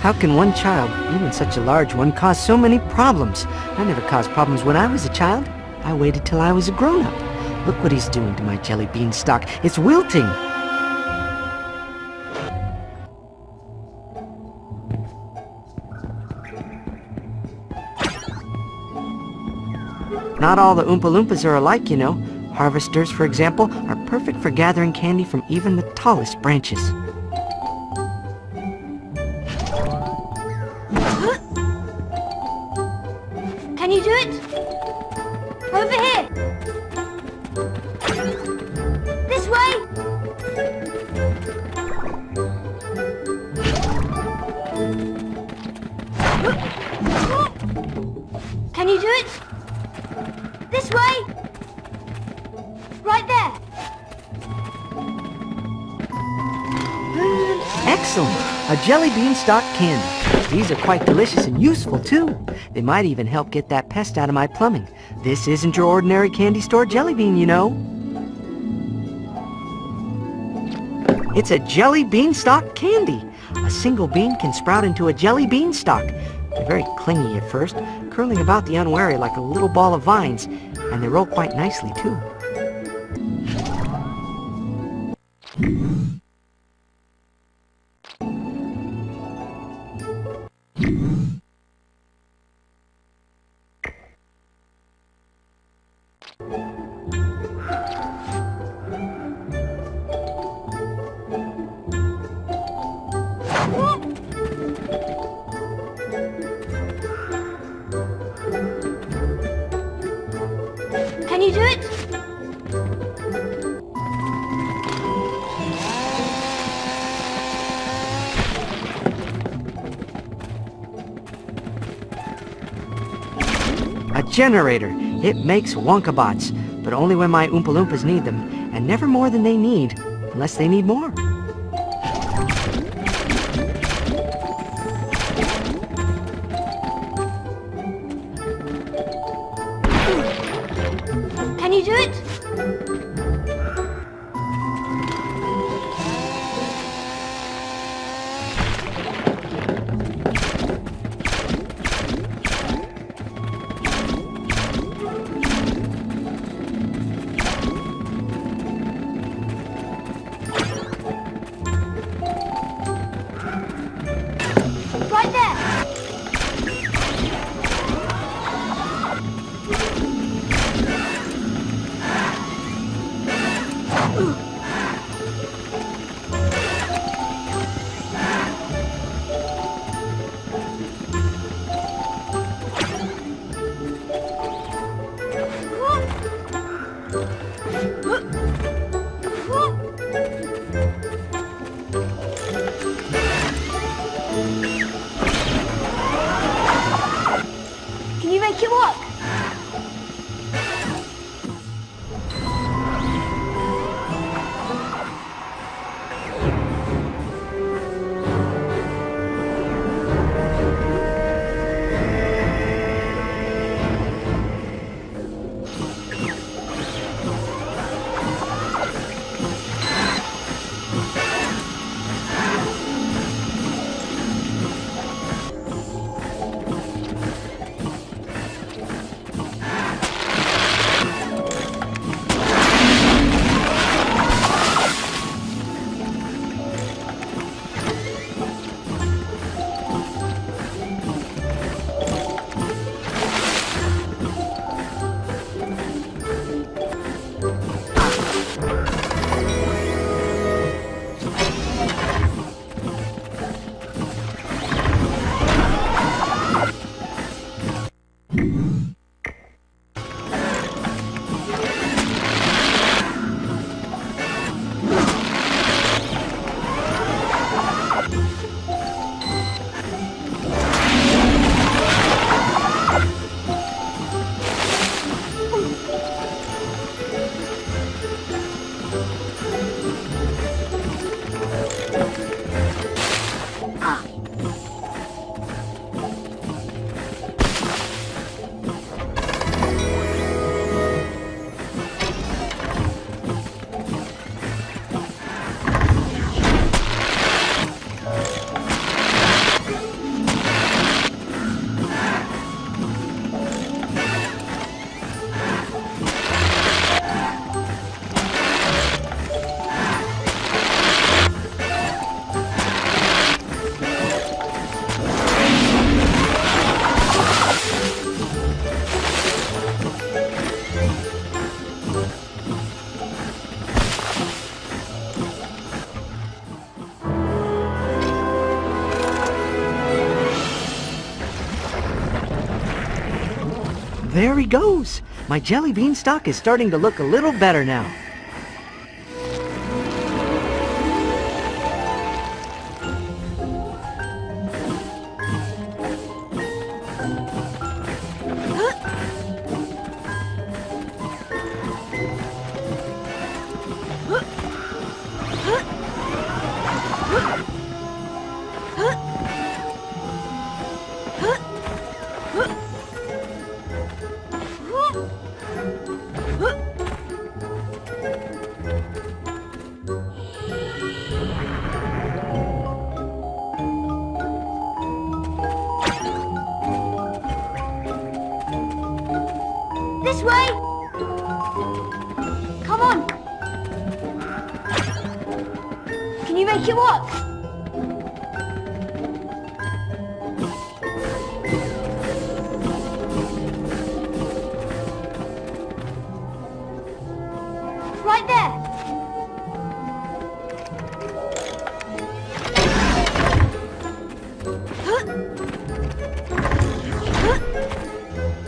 How can one child, even such a large one, cause so many problems? I never caused problems when I was a child. I waited till I was a grown-up. Look what he's doing to my jelly bean stalk. It's wilting. Not all the Oompa Loompas are alike, you know. Harvesters, for example, are perfect for gathering candy from even the tallest branches. Excellent! A jelly bean stalk candy. These are quite delicious and useful, too. They might even help get that pest out of my plumbing. This isn't your ordinary candy store jelly bean, you know. It's a jelly bean beanstalk candy. A single bean can sprout into a jelly bean beanstalk. They're very clingy at first, curling about the unwary like a little ball of vines, and they roll quite nicely, too. Can generator. It makes Wonkabots, but only when my Oompa Loompas need them, and never more than they need, unless they need more. There he goes. My jelly bean stalk is starting to look a little better now. This way! Come on! Can you make it work? Right there! Much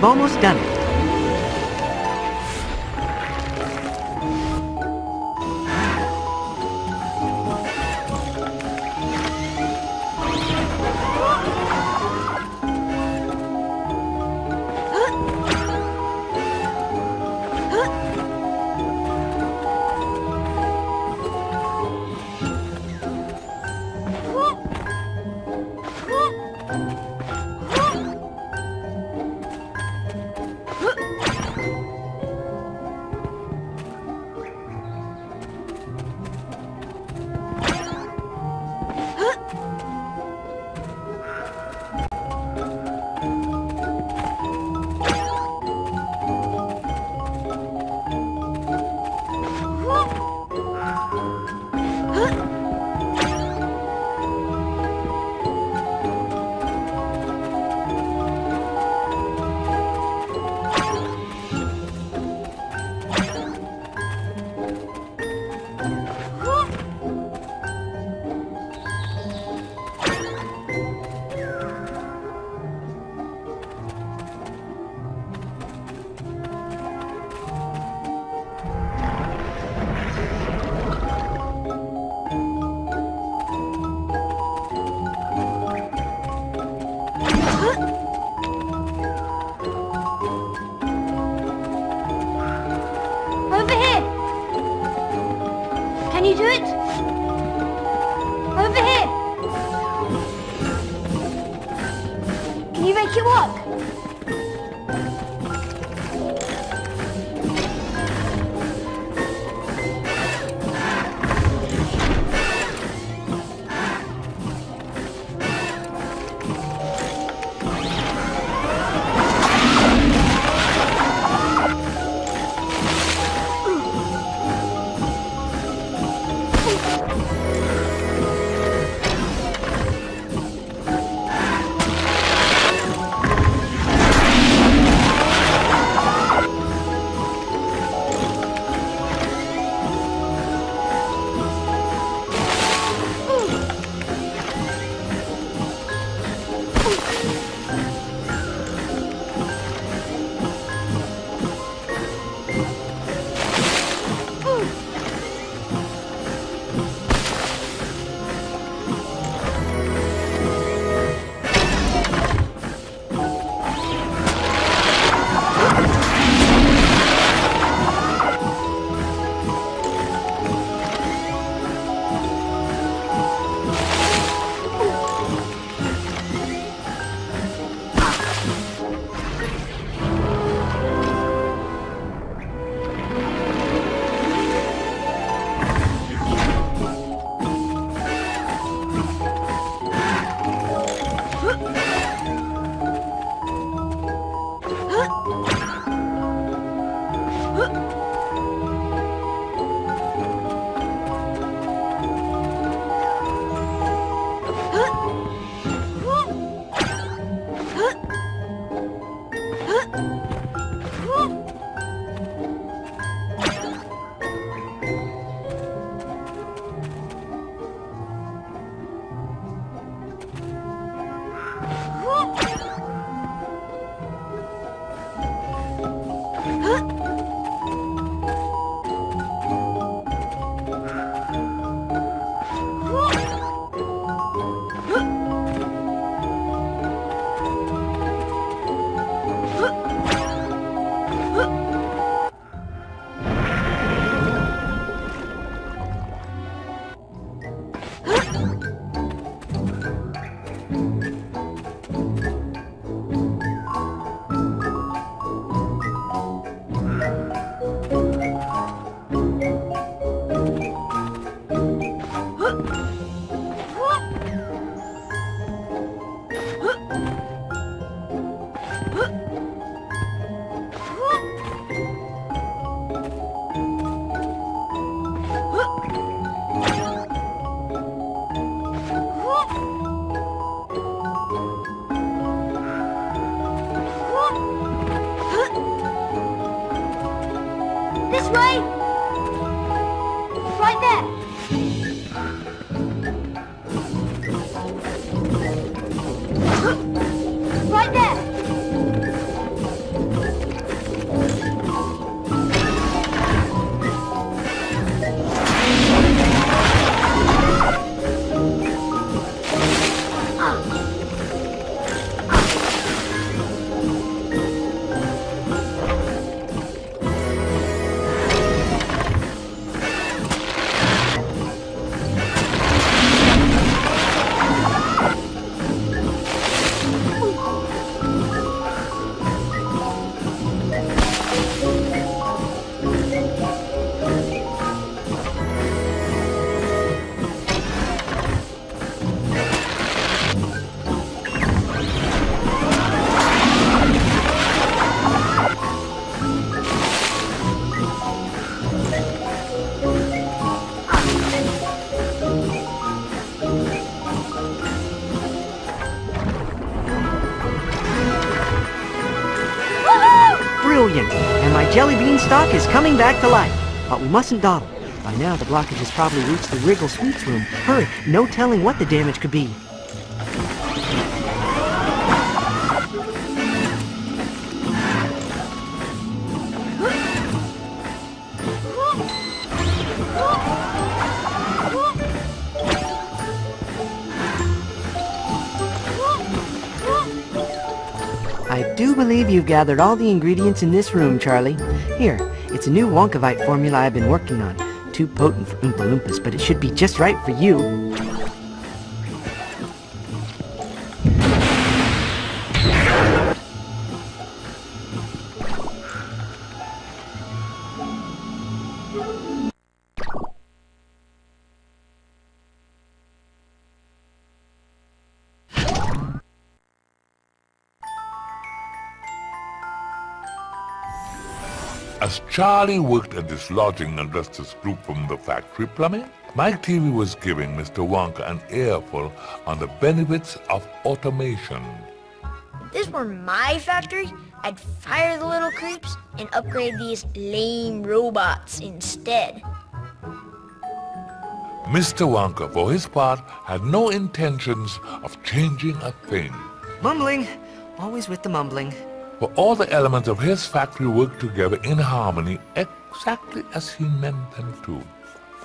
you've almost done it. You do it? Over here! Can you make it work? this way? Jelly beanstalk is coming back to life. But we mustn't dawdle. By now, the blockage has probably reached the Wriggle Sweets room. Hurry, no telling what the damage could be. Believe you've gathered all the ingredients in this room, Charlie. Here, it's a new Wonkavite formula I've been working on. Too potent for Oompa Loompas, but it should be just right for you. As Charlie worked at dislodging Augustus Gloop from the factory plumbing, Mike Teavee was giving Mr. Wonka an earful on the benefits of automation. If this were my factory, I'd fire the little creeps and upgrade these lame robots instead. Mr. Wonka, for his part, had no intentions of changing a thing. Mumbling. Always with the mumbling. For all the elements of his factory worked together in harmony exactly as he meant them to,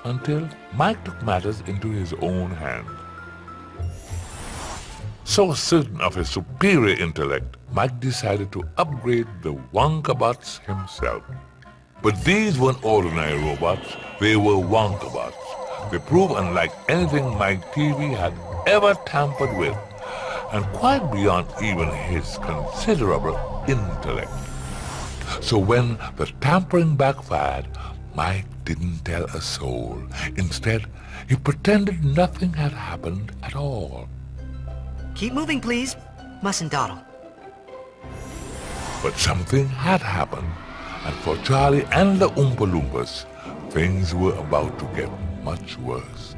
until Mike took matters into his own hands. So certain of his superior intellect, Mike decided to upgrade the Wonkabots himself. But these weren't ordinary robots, they were Wonkabots. They proved unlike anything Mike Teavee had ever tampered with, and quite beyond even his considerable intellect. So when the tampering backfired, Mike didn't tell a soul. Instead, he pretended nothing had happened at all. Keep moving, please. Mustn't dawdle. But something had happened, and for Charlie and the Oompa Loompas, things were about to get much worse.